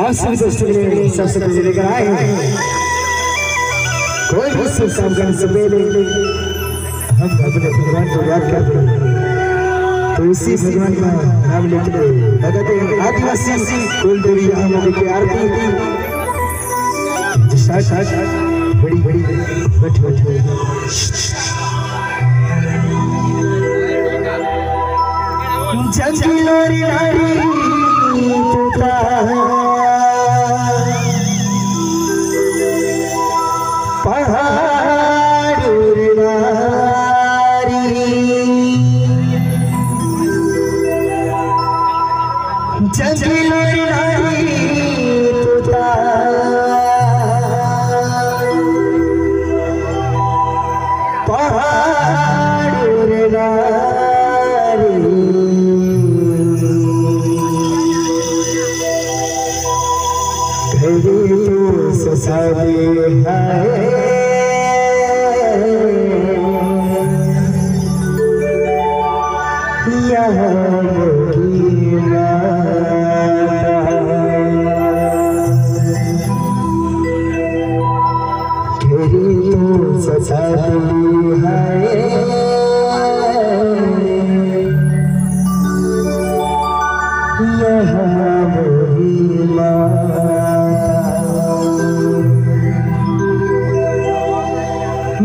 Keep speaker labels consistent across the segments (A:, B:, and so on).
A: और आज सबसे पहले लेकर आए हैं हम अपने याद करते हैं तो इसी भगवान का नाम लेते भगत आदिवासी कुल देवी आम के आरती बड़ी बड़ी जगिलो सतलू है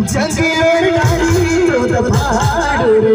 A: जंगल नारी रोड तो पहाड़ तो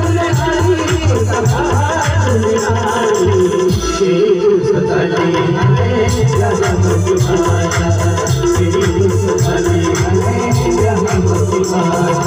A: Oh.